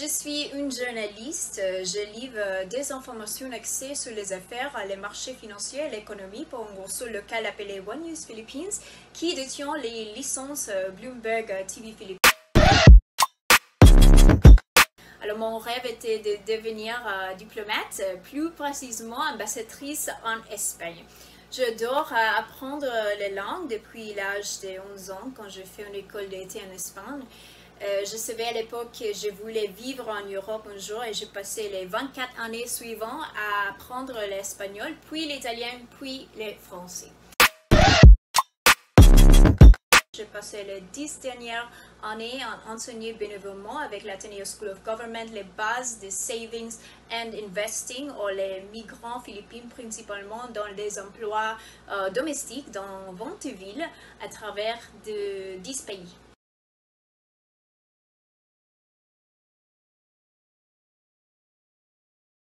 Je suis une journaliste. Je livre des informations axées sur les affaires, les marchés financiers et l'économie pour un gros local appelé One News Philippines qui détient les licences Bloomberg TV Philippines. Alors mon rêve était de devenir euh, diplomate, plus précisément ambassadrice en Espagne. J'adore euh, apprendre les langues depuis l'âge de 11 ans quand je fais une école d'été en Espagne. Euh, je savais à l'époque que je voulais vivre en Europe un jour et j'ai passé les 24 années suivantes à apprendre l'espagnol, puis l'italien, puis le français. J'ai passé les dix dernières années à enseigner bénévolement avec l'Ateneo School of Government les bases de savings and investing ou les migrants philippines principalement dans les emplois euh, domestiques dans 20 villes à travers de 10 pays.